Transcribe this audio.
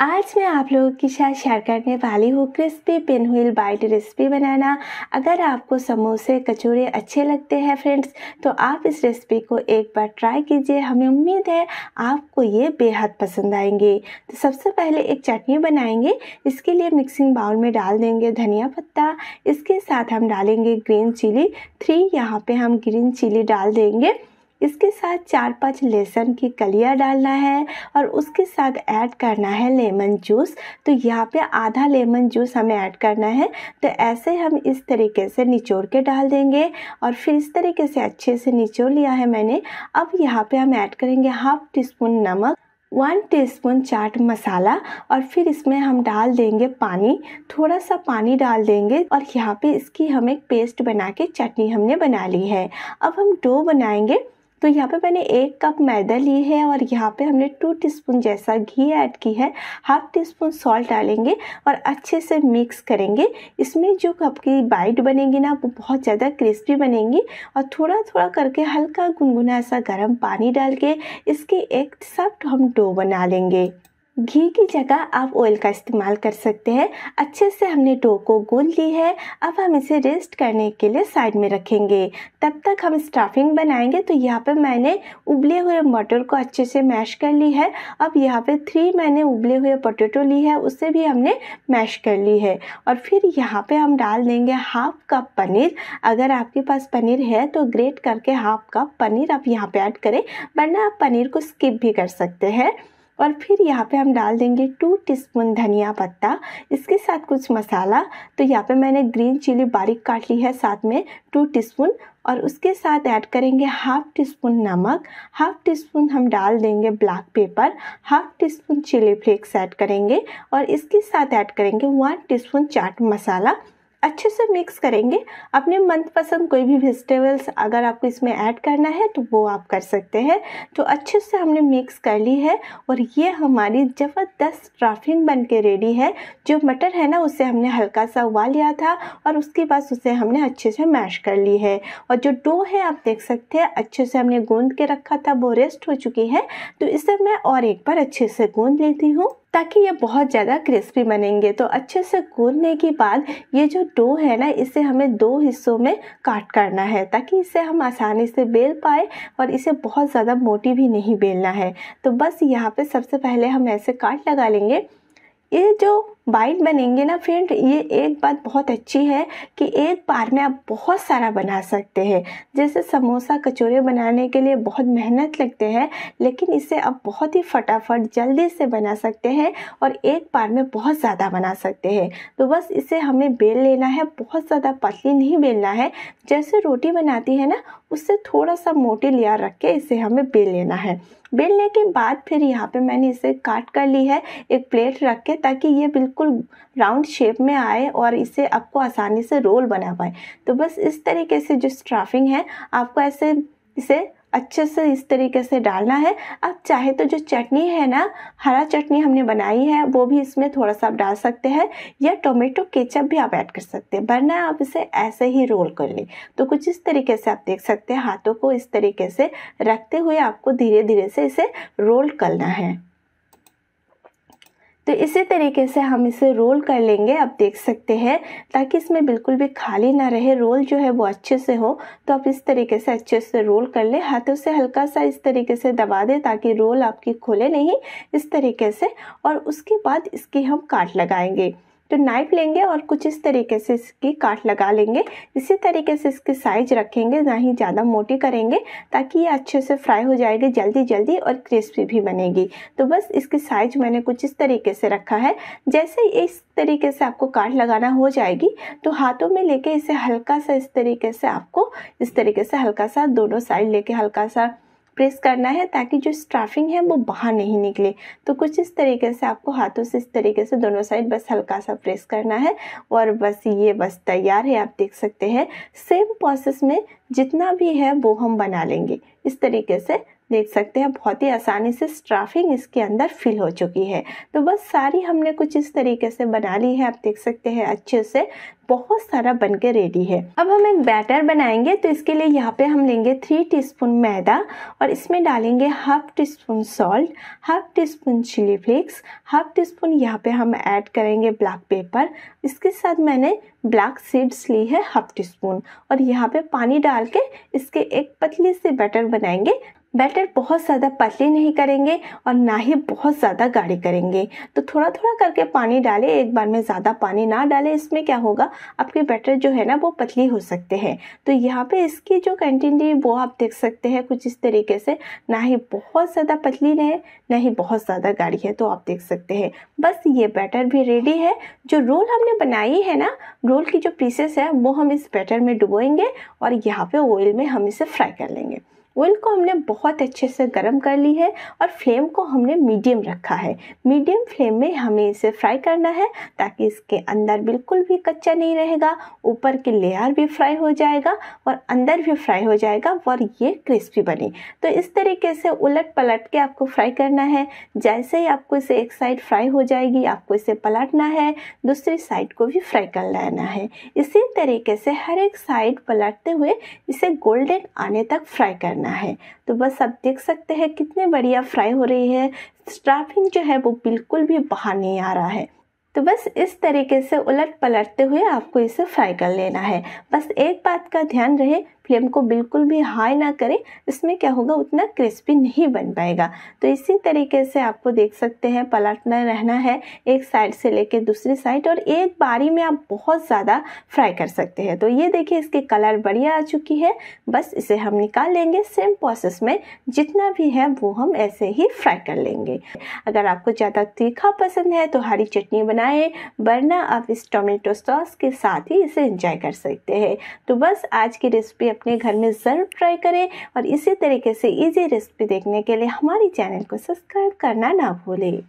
आज मैं आप लोगों के साथ शेयर करने वाली हूँ crispy pinwheel bite recipe बनाना। अगर आपको समोसे, कचौरे अच्छे लगते हैं फ्रेंड्स तो आप इस रेसिपी को एक बार ट्राई कीजिए। हमें उम्मीद है आपको ये बेहद पसंद आएँगे। तो सबसे पहले एक चटनी बनाएँगे। इसके लिए मिक्सिंग बाउल में डाल देंगे धनिया पत्ता। इसके साथ हम डालेंगे ग्रीन चिली थ्री यहाँ पर हम ग्रीन चिली डाल देंगे। इसके साथ चार पाँच लहसुन की कलियाँ डालना है और उसके साथ ऐड करना है लेमन जूस। तो यहाँ पे आधा लेमन जूस हमें ऐड करना है। तो ऐसे हम इस तरीके से निचोड़ के डाल देंगे और फिर इस तरीके से अच्छे से निचोड़ लिया है मैंने। अब यहाँ पे हम ऐड करेंगे हाफ़ टी स्पून नमक, वन टीस्पून चाट मसाला और फिर इसमें हम डाल देंगे पानी। थोड़ा सा पानी डाल देंगे और यहाँ पे इसकी हम एक पेस्ट बना के चटनी हमने बना ली है। अब हम डो बनाएँगे। तो यहाँ पे मैंने एक कप मैदा ली है और यहाँ पे हमने टू टीस्पून जैसा घी ऐड की है। हाफ़ टी स्पून सॉल्ट डालेंगे और अच्छे से मिक्स करेंगे। इसमें जो कप की बाइट बनेगी ना, वो बहुत ज़्यादा क्रिस्पी बनेंगी और थोड़ा थोड़ा करके हल्का गुनगुना ऐसा गर्म पानी डाल के इसके एक सॉफ्ट हम डो बना लेंगे। घी की जगह आप ऑयल का इस्तेमाल कर सकते हैं। अच्छे से हमने डो को गूंद ली है। अब हम इसे रेस्ट करने के लिए साइड में रखेंगे। तब तक हम स्टफिंग बनाएँगे। तो यहाँ पे मैंने उबले हुए मटर को अच्छे से मैश कर ली है। अब यहाँ पे थ्री मैंने उबले हुए पोटैटो ली है। उसे भी हमने मैश कर ली है। और फिर यहाँ पे हम डाल देंगे हाफ़ कप पनीर। अगर आपके पास पनीर है तो ग्रेट करके हाफ़ कप पनीर आप यहाँ पे ऐड करें। वरना आप पनीर को स्किप भी कर सकते हैं। और फिर यहाँ पे हम डाल देंगे टू टीस्पून धनिया पत्ता। इसके साथ कुछ मसाला। तो यहाँ पे मैंने ग्रीन चिली बारीक काट ली है साथ में टू टीस्पून और उसके साथ ऐड करेंगे हाफ़ टी स्पून नमक। हाफ़ टी स्पून हम डाल देंगे black pepper half teaspoon chilli flakes add करेंगे और इसके साथ ऐड करेंगे वन टीस्पून चाट मसाला अच्छे से मिक्स करेंगे। अपने मनपसंद कोई भी वेजिटेबल्स अगर आपको इसमें ऐड करना है तो वो आप कर सकते हैं। तो अच्छे से हमने मिक्स कर ली है और ये हमारी ज़बरदस्त स्ट्राफिंग बन के रेडी है। जो मटर है ना, उसे हमने हल्का सा उबाल लिया था और उसके बाद उसे हमने अच्छे से मैश कर ली है। और जो डो है, आप देख सकते हैं, अच्छे से हमने गूंद के रखा था, वो रेस्ट हो चुकी है। तो इसे मैं और एक बार अच्छे से गूंद लेती हूँ। ताकि ये बहुत ज़्यादा क्रिस्पी बनेंगे। तो अच्छे से गूंदने के बाद ये जो डो है ना, इसे हमें दो हिस्सों में काट करना है, ताकि इसे हम आसानी से बेल पाए और इसे बहुत ज़्यादा मोटी भी नहीं बेलना है। तो बस यहाँ पे सबसे पहले हम ऐसे काट लगा लेंगे। ये जो बाइट बनेंगे ना फ्रेंड, ये एक बात बहुत अच्छी है कि एक बार में आप बहुत सारा बना सकते हैं। जैसे समोसा कचौरे बनाने के लिए बहुत मेहनत लगते हैं, लेकिन इसे आप बहुत ही फटाफट जल्दी से बना सकते हैं और एक बार में बहुत ज़्यादा बना सकते हैं। तो बस इसे हमें बेल लेना है, बहुत ज़्यादा पतली नहीं बेलना है। जैसे रोटी बनाती है ना, उससे थोड़ा सा मोटी लिया रख के इसे हमें बेल लेना है। बेलने के बाद फिर यहाँ पे मैंने इसे काट कर ली है, एक प्लेट रख के ताकि ये बिल्कुल राउंड शेप में आए और इसे आपको आसानी से रोल बना पाए। तो बस इस तरीके से जो स्ट्राफिंग है, आपको ऐसे इसे अच्छे से इस तरीके से डालना है। अब चाहे तो जो चटनी है ना, हरा चटनी हमने बनाई है, वो भी इसमें थोड़ा सा आप डाल सकते हैं या टोमेटो केचप भी आप ऐड कर सकते हैं, वरना आप इसे ऐसे ही रोल कर लें। तो कुछ इस तरीके से आप देख सकते हैं, हाथों को इस तरीके से रखते हुए आपको धीरे धीरे से इसे रोल करना है। तो इसी तरीके से हम इसे रोल कर लेंगे। आप देख सकते हैं, ताकि इसमें बिल्कुल भी खाली ना रहे। रोल जो है वो अच्छे से हो तो आप इस तरीके से अच्छे से रोल कर ले। हाथों से हल्का सा इस तरीके से दबा दें, ताकि रोल आपकी खोले नहीं। इस तरीके से, और उसके बाद इसकी हम काट लगाएँगे। तो नाइफ लेंगे और कुछ इस तरीके से इसकी काट लगा लेंगे। इसी तरीके से इसकी साइज़ रखेंगे, ना ही ज़्यादा मोटी करेंगे, ताकि ये अच्छे से फ्राई हो जाएगी जल्दी जल्दी और क्रिस्पी भी बनेगी। तो बस इसकी साइज़ मैंने कुछ इस तरीके से रखा है। जैसे इस तरीके से आपको काट लगाना हो जाएगी तो हाथों में लेके इसे हल्का सा इस तरीके से आपको, इस तरीके से हल्का सा, दोनों साइड लेके हल्का सा प्रेस करना है ताकि जो स्टाफिंग है वो बाहर नहीं निकले। तो कुछ इस तरीके से आपको हाथों से इस तरीके से दोनों साइड बस हल्का सा प्रेस करना है और बस ये बस तैयार है, आप देख सकते हैं। सेम प्रोसेस में जितना भी है वो हम बना लेंगे। इस तरीके से देख सकते हैं, बहुत ही आसानी से स्ट्राफिंग इसके अंदर फिल हो चुकी है। तो बस सारी हमने कुछ इस तरीके से बना ली है, आप देख सकते हैं, अच्छे से बहुत सारा बन के रेडी है। अब हम एक बैटर बनाएँगे तो इसके लिए यहाँ पे हम लेंगे थ्री टीस्पून मैदा और इसमें डालेंगे half teaspoon salt half teaspoon chilli flakes half teaspoon यहाँ पे हम ऐड करेंगे ब्लैक पेपर इसके साथ मैंने ब्लैक सीड्स ली है हाफ़ टी स्पून और यहाँ पे पानी डाल के इसके एक पतली सी बैटर बनाएँगे बैटर बहुत ज़्यादा पतली नहीं करेंगे और ना ही बहुत ज़्यादा गाढ़ी करेंगे। तो थोड़ा थोड़ा करके पानी डालें, एक बार में ज़्यादा पानी ना डालें, इसमें क्या होगा? आपके बैटर जो है ना, वो पतली हो सकते हैं। तो यहाँ पे इसकी जो कंटेंटी वो आप देख सकते हैं कुछ इस तरीके से, ना ही बहुत ज़्यादा पतली है ना ही बहुत ज़्यादा गाढ़ी है तो आप देख सकते हैं। बस ये बैटर भी रेडी है। जो रोल हमने बनाई है ना रोल की जो पीसेस है, वो हम इस बैटर में डुबोएँगे और यहाँ पे ऑयल में हम इसे फ्राई कर लेंगे। ऑयल को हमने बहुत अच्छे से गर्म कर ली है और फ्लेम को हमने मीडियम रखा है। मीडियम फ्लेम में हमें इसे फ्राई करना है ताकि इसके अंदर बिल्कुल भी कच्चा नहीं रहेगा, ऊपर की लेयर भी फ्राई हो जाएगा और अंदर भी फ्राई हो जाएगा और ये क्रिस्पी बने। तो इस तरीके से उलट पलट के आपको फ्राई करना है। जैसे ही आपको इसे एक साइड फ्राई हो जाएगी, आपको इसे पलटना है, दूसरी साइड को भी फ्राई कर लेना है। इसी तरीके से हर एक साइड पलटते हुए इसे गोल्डन आने तक फ्राई करना करना है। तो बस आप देख सकते हैं कितने बढ़िया फ्राई हो रही है। स्टाफिंग जो है वो बिल्कुल भी बाहर नहीं आ रहा है। तो बस इस तरीके से उलट पलटते हुए आपको इसे फ्राई कर लेना है। बस एक बात का ध्यान रहे फ्लेम को बिल्कुल भी हाई ना करें, इसमें क्या होगा, उतना क्रिस्पी नहीं बन पाएगा। तो इसी तरीके से आपको देख सकते हैं, पलटना रहना है एक साइड से लेके दूसरी साइड और एक बारी में आप बहुत ज़्यादा फ्राई कर सकते हैं। तो ये देखिए, इसकी कलर बढ़िया आ चुकी है। बस इसे हम निकाल लेंगे सेम प्रोसेस में जितना भी है वो हम ऐसे ही फ्राई कर लेंगे। अगर आपको ज़्यादा तीखा पसंद है तो हरी चटनी बनाए, वरना आप इस टोमेटो सॉस के साथ ही इसे इंजॉय कर सकते हैं। तो बस आज की रेसिपी अपने घर में ज़रूर ट्राई करें और इसी तरीके से इजी रेसिपी देखने के लिए हमारे चैनल को सब्सक्राइब करना ना भूलें।